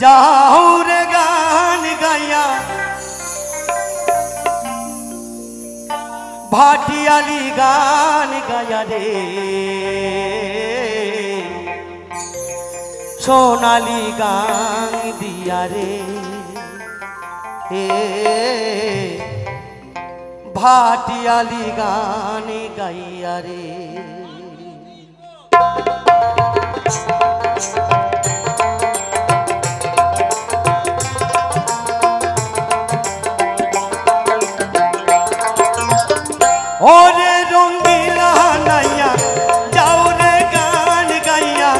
যাও রে গান গাইয়া ভাটিয়ালি গান গাইয়া রে সোনালি গান দিয়া রে এ ভাটিয়ালি গান গাইয়া রে ওরে রঙ্গিলা নাইয়া যাও রে গান গাইয়া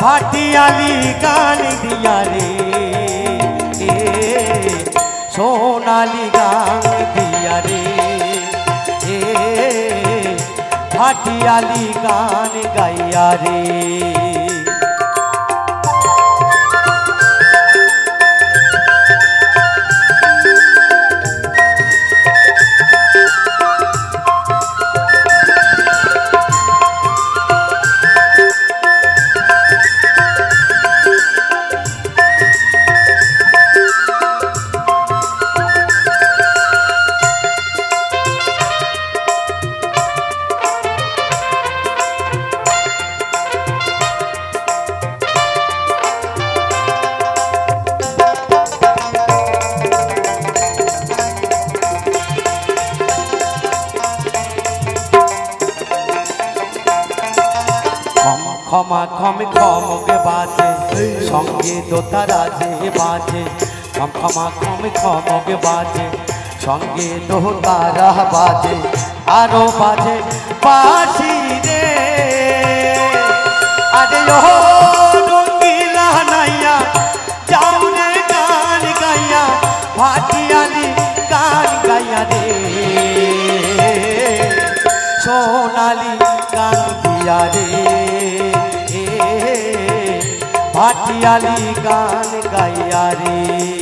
ভাটিয়ালি গান দিয়া রে এ সোনালি গান দিয়া রে এ ভাটিয়ালি সঙ্গে দোতারা যে বাজে ক্ষম ক্ষমা ক্ষম ক্ষমকে বাজে, সঙ্গে দোতারা বাজে, আরও বাজে বাসি রে। আরে ও ভাটিয়ালি গান গাইয়া রে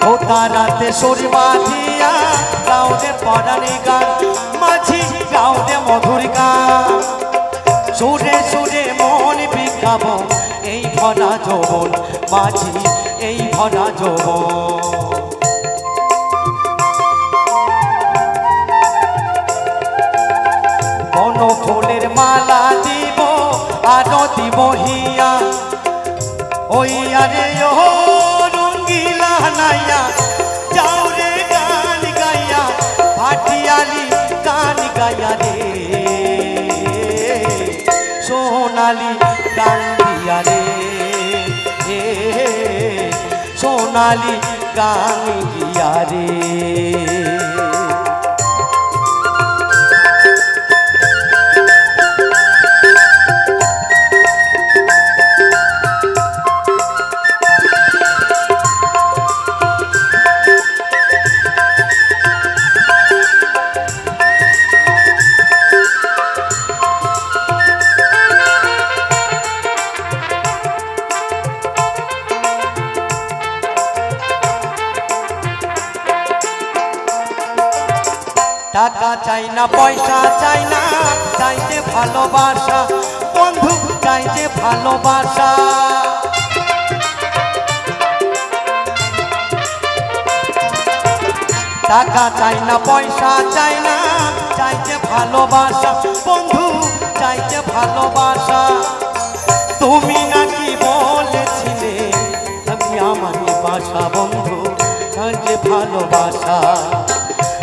দোতারাতে সুর বাঁধিয়া গাউরে পড়ানি গান মাঝি গাউরে মধুর গান সুরে সুরে মন বিকাব এই ভরা যৌবন, মাঝি, এই ভরা যৌবন। ফুলের মালা দিব আরও দিব হিয়া ওই আরে সোনালি গান দিয়া রে চাই না, পয়সা চাই না চাইছে ভালোবাসা। বন্ধু চাইছে ভালোবাসা। টাকা চাই না, পয়সা চাই না চাইছে ভালোবাসা। বন্ধু চাইছে ভালোবাসা। তুমি নাকি বলেছিলে, আমি আমার বাসা, বন্ধু চাইছে ভালোবাসা।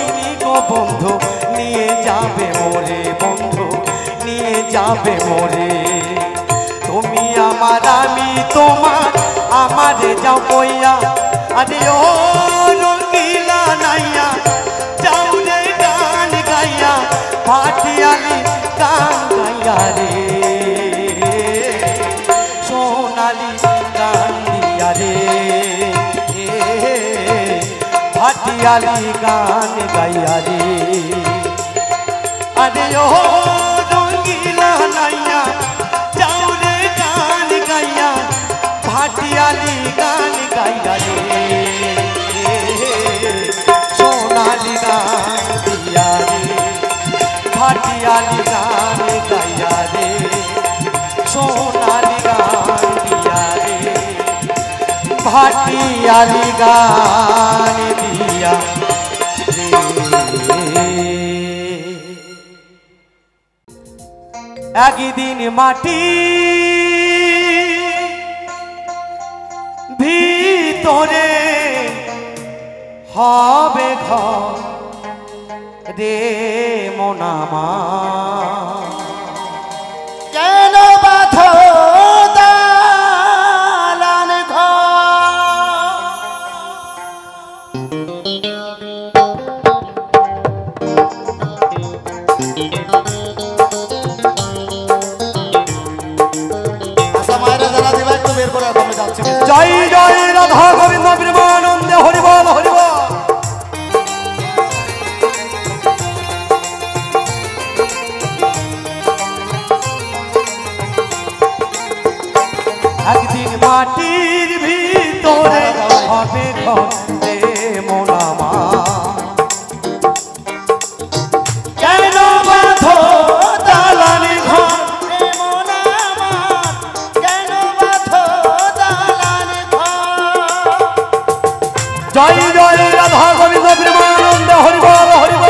চিনি গো বন্ধু, নিয়ে যাবে মোরে বন্ধু, নিয়ে যাবে মোরে। তুমি আমার, আমি তোমার, আমারে যাও কইয়া। আরে ও রঙ্গিলা নাইয়া, যাও রে গান গাইয়া ভাটিয়ালি গান গাইয়া রে। ভাটিয়ালি গান গাইয়া রে আরে ও রঙ্গিলা নাইয়া যাও রে গান গাইয়া ভাটিয়ালি গান গাইয়া রে সোনালি গান দিয়া রে ভাটিয়ালি গান গাইয়া রে সোনালি গান দিয়া একদিন মাটি ভিতরে হবে ঘর রে মনামা জয় জয় রাধা গোবিন্দ প্রেমানন্দে হরিবল হরিবল। একদিন মাটির ভিতরে হবে ঘরে মোনামা জয় জয় রাধা গোবিন্দ প্রেমানন্দ হরিবল হরিবল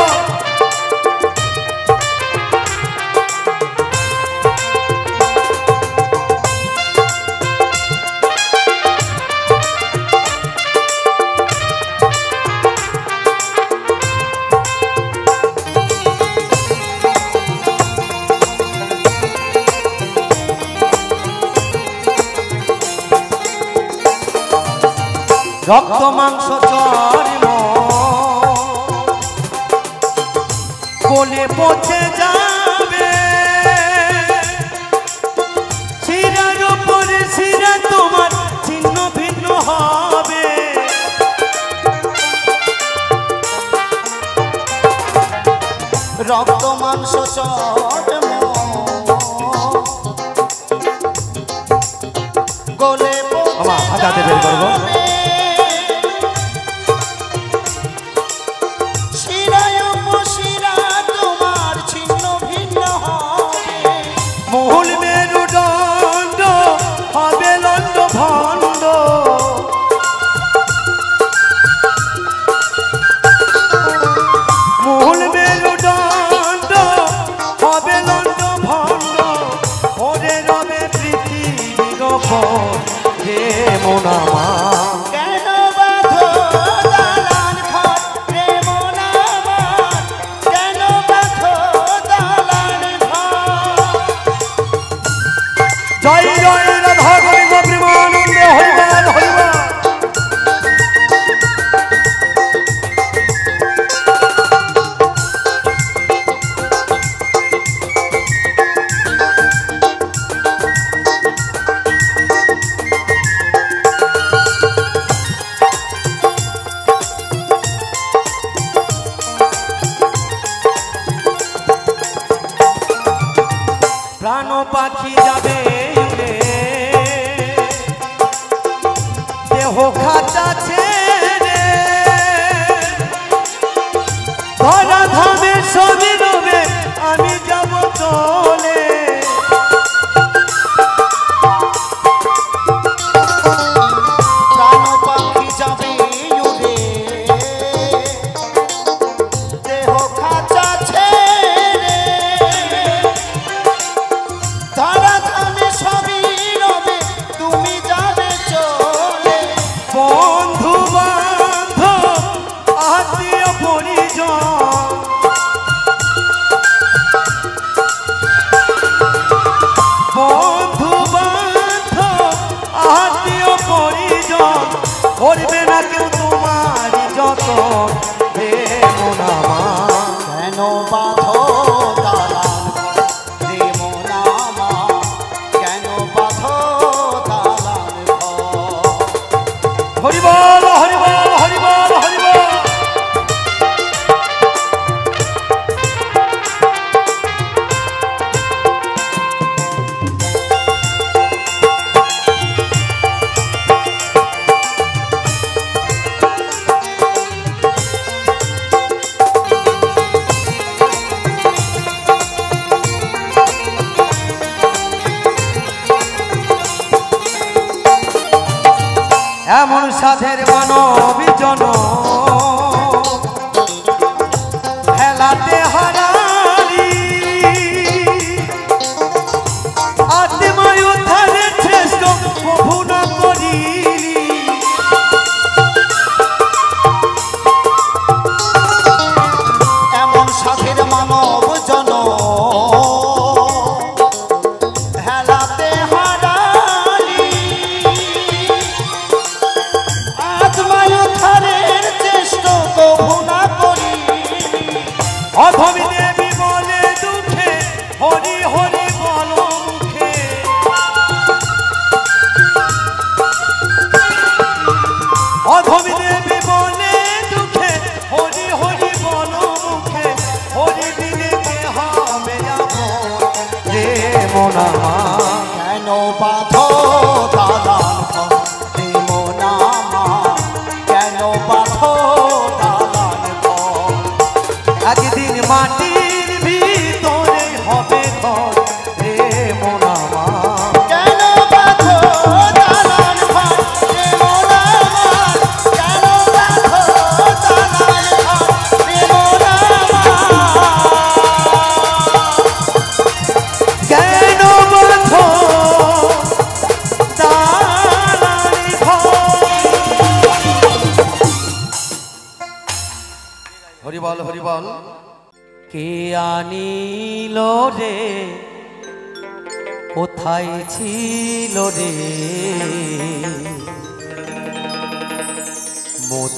রক্ত মাংস চর্ম কোলে পচে যাবে। শিরার উপরে শিরা তোমার ছিন্ন ভিন্ন হবে। রক্ত মাংস চর্ম গোলে বাবা, হাতে হাতে বের করব।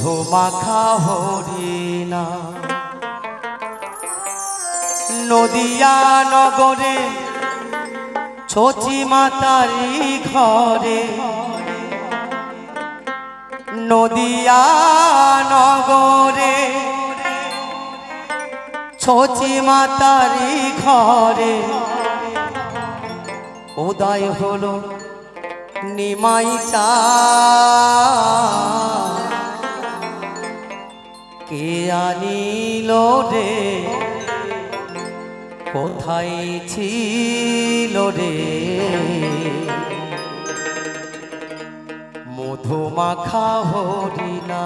ধোমাথা হরি না। নদিয়া নগরে ছচি মাতারি ঘরে। নদিয়া নগরে ছচি মাতারি ঘরে। উদয় হলো নিমাই চা। কে আনিল রে? কোথায় ছিল রে? মধুমাখা হরিণা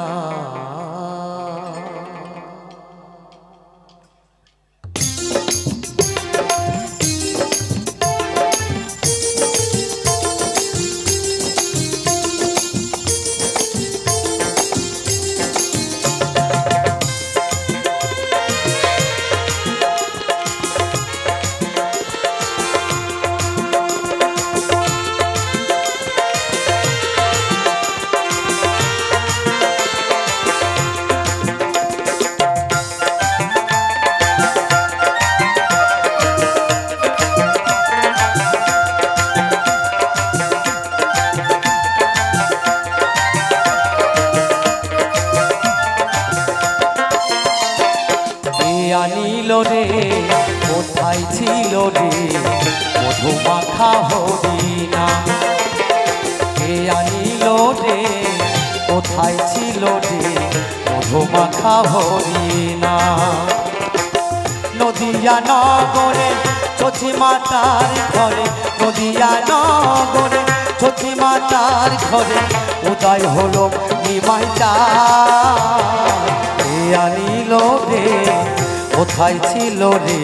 রে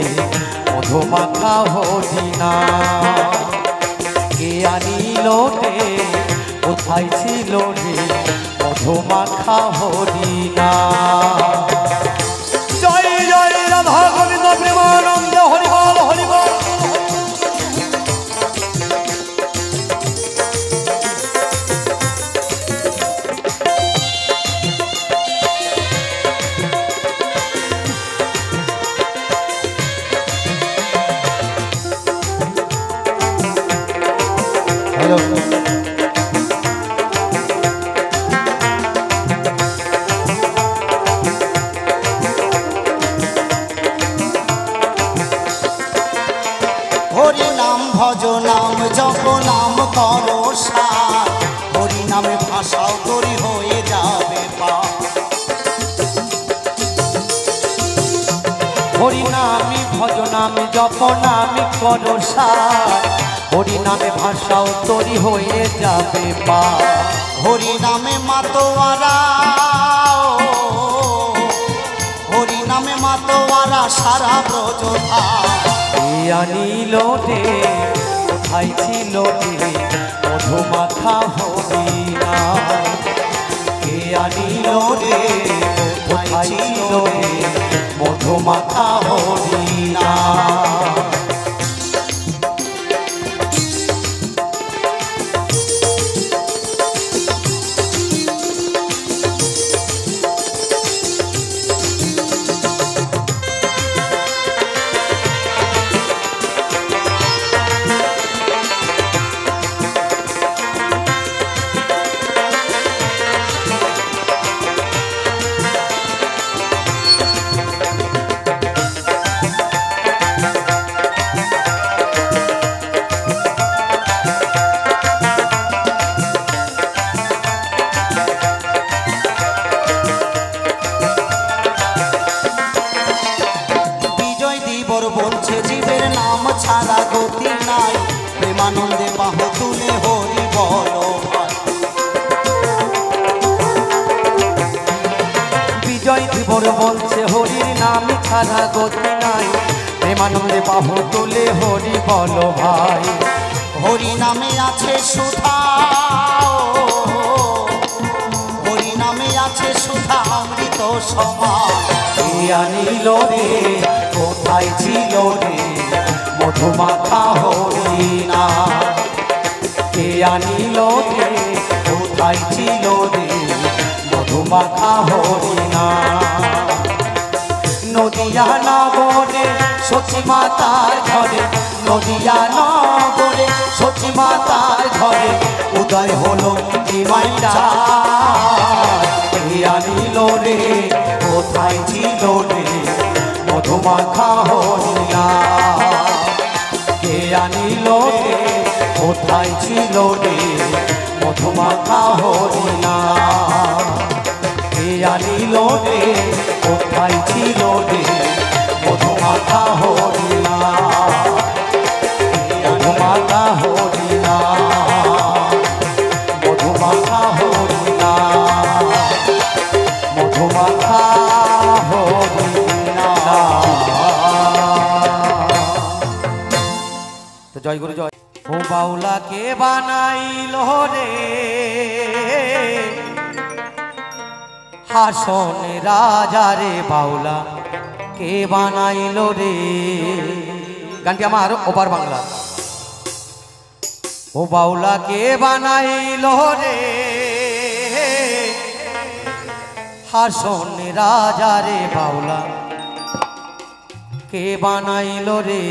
মধুমাখা হরিণা। কে আনিল রে? কোথায় ছিল রে মধুমাখা হরিণা? জয় জয়, রাধা গোবিন্দ প্রেমানন্দ হরিবা করো সার হরি নামে ভাষাও তরি হয়ে যাবে পা। হরি নামে মাতোয়ারা হরি নামে মাতোয়ারা সারা ব্রজধা আনিল রে, কোথায় ছিল রে? মধুমাখা হরিণা। কে আনিল রে, কোথায় ছিল রে? মধুমাখা প্রেমানন্দে বাহ হরি বল। বিজয় দিবর বলছে হরির নাম ছাড়া গতি নাই। প্রেমানন্দে বাহু তুলে হরি বল ভাই। হরি নামে আছে সুধা হরি নামে আছে সুধা, অমৃত আনিল রে কোথায় ছিল রে মধুমাখা হরিণা। কে আনিল রে কোথায় ছিল রে মধুমাখা হরিণা। নদিয়া নগরে সচি মাতার ঘরে, নদিয়া নগরে সচি মাতার ঘরে, উদয় হলো ডিমাইটা আনিল রে কোথায় ছিল রে মধুমাখা হরিণা কে আনিল রে? কোথায় ছিল রে? মধুমাখা হরিণা কে আনিল রে? কোথায় ছিল রে? মধুমাখা হরিণা মধুমাখা হরিণা জয় গুরু জয়। ও বাউলাকে বানাইল রে। হাসন রাজা রে বাউলা কে বানাইল রে। গানটি আমার ওপার বাংলা। ও বাউলা কে বানাইল রে। হাসন রাজা রে বাউলা কে বানাইল রে।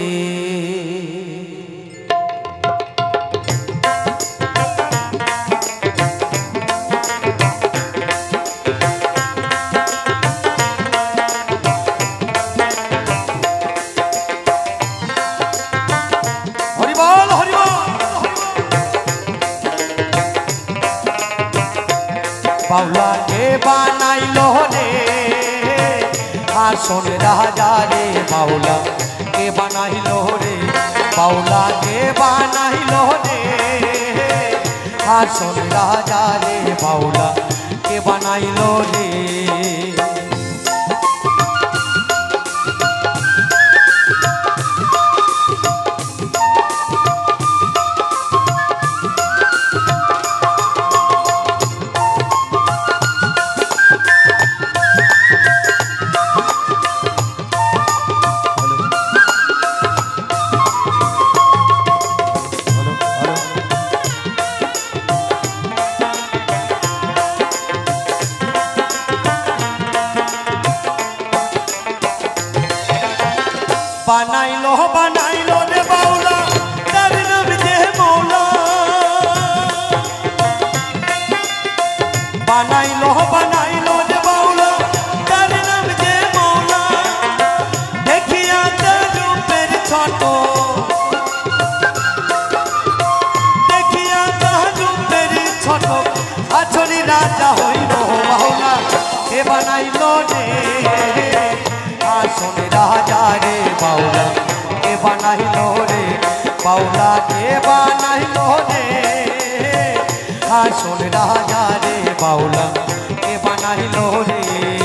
বাউলা কে বানাইল রে? আসন রাজা রে বাউলা কে বানাইল রে? বাউলা কে বানাইল রে? আসন রাজা রে বাউলা কে বানাইল রে? বানাইলো বানাইলো রে বাউলা তার নাম যে মৌলা দেখিয়া তার রূপের ছোট দেখিয়া তার রূপের ছোট আছরি রাজা হইল বাউলা কে বানাইলো রে আসনে রাজা রে বাউলা কে বানাইলো বানাইলো রে বাউলা কে বানাইলো রে আসল রাজা রে বাউলা কে বানাইলো রে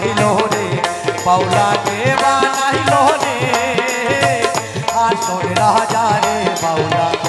কে বানাইল রে বাউলা কে বানাইল রে হাসনি রাজা রে বাউলা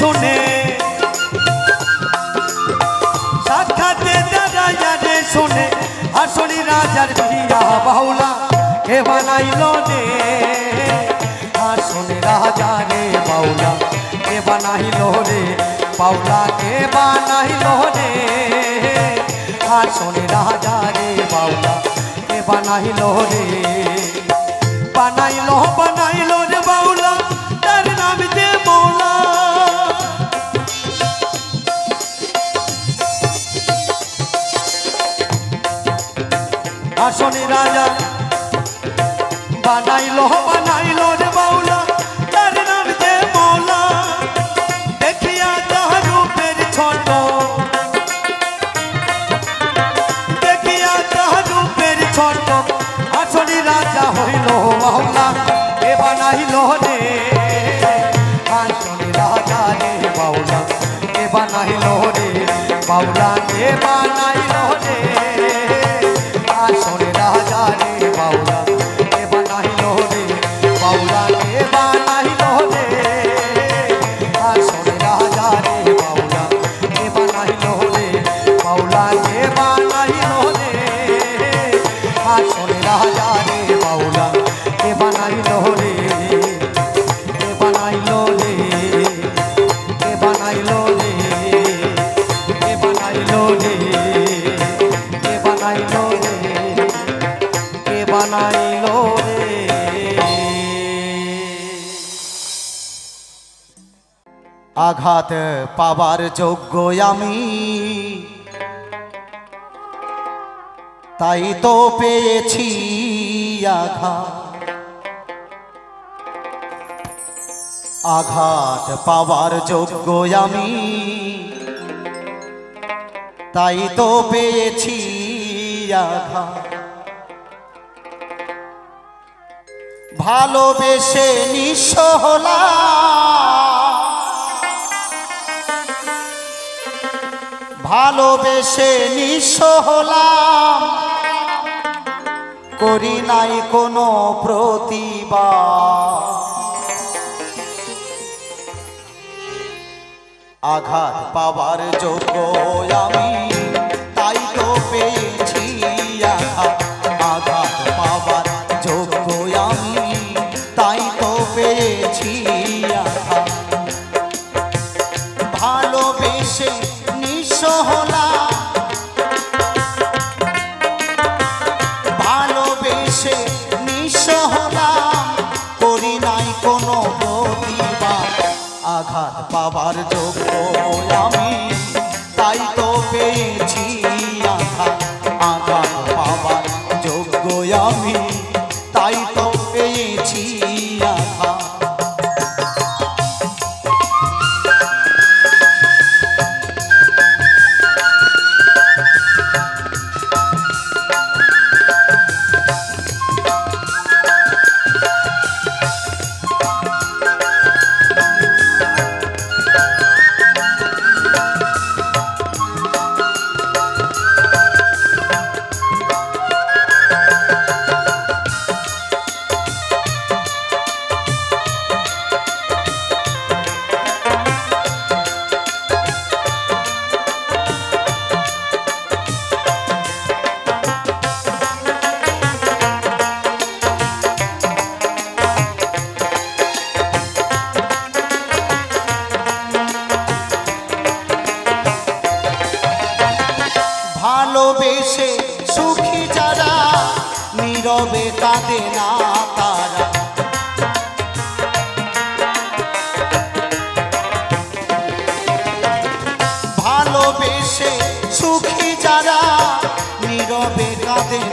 দাঁড়াইয়া রে শুনে সাক্ষাতে দাঁড়াইয়া রে শুনে হাসনি রাজার বিয়া বাউলা কে বানাইল রে হাসনি রাজা রে বাউলা কে বানাইল রে বাউলা কে বানাইল রে হাসনি রাজা রে বাউলা কে বানাইল রে বানাইল বানাইল বানাইলো বানাইলো রে বাউলা তার নাম দে মৌলা দেখিয়া তাহার রূপের ছোট দেখিয়া তাহার রূপের ছোট আসলি রাজা হইল বাউলা এ বানাইল রে আসলি রাজা রে বাউলা এ বানাইল রে বাউলা এ বানাইল রে পাবার যোগ্য আমি। তাই তো পেয়েছি আঘাত। আঘাত পাবার যোগ্য আমি। তাই তো পেয়েছি আঘাত। ভালোবেসে নিঃসহলা ভালোবেসে নিঃসহলাম করি নাই কোনো প্রতিবা আঘাত পাওয়ার যোগ্য আমি তাই তো পেয়েছি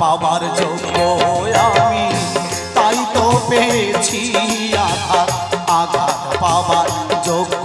পাবার যোগ্য আমি তাই তো পেয়েছি আঘাত আঘাত পাবার যোগ্য